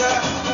Yeah.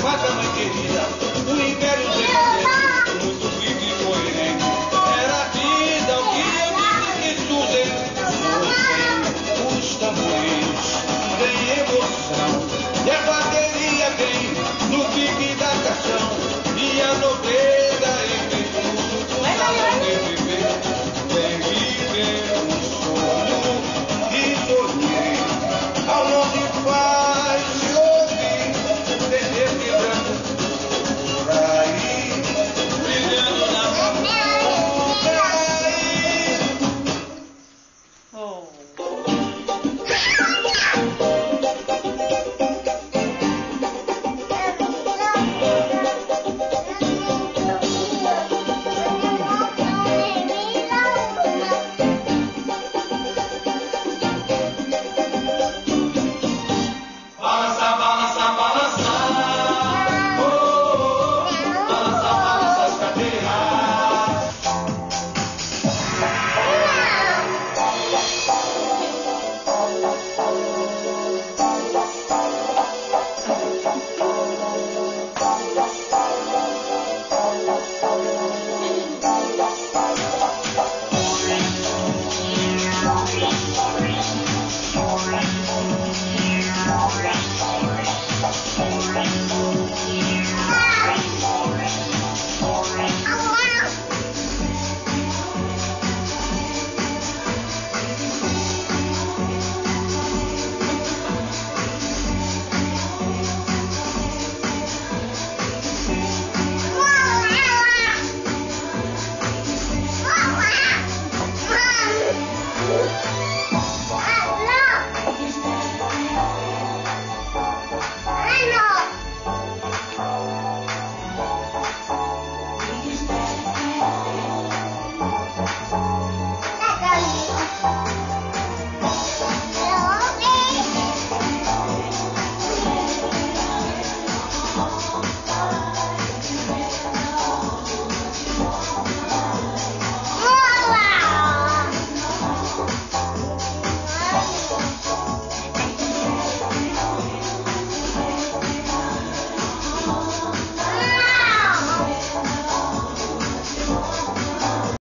vaca, mãe querida, o império Oh.